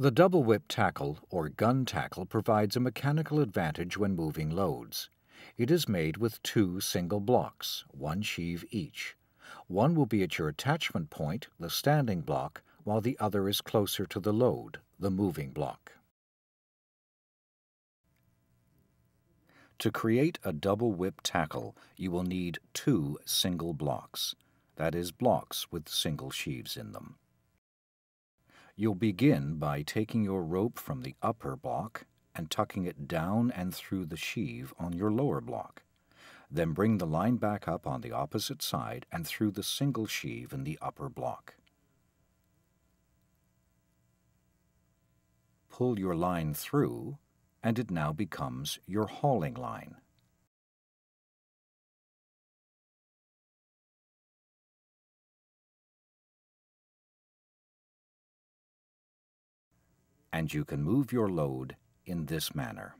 The double whip tackle or gun tackle provides a mechanical advantage when moving loads. It is made with two single blocks, one sheave each. One will be at your attachment point, the standing block, while the other is closer to the load, the moving block. To create a double whip tackle, you will need two single blocks, that is, blocks with single sheaves in them. You'll begin by taking your rope from the upper block and tucking it down and through the sheave on your lower block. Then bring the line back up on the opposite side and through the single sheave in the upper block. Pull your line through, and it now becomes your hauling line. And you can move your load in this manner.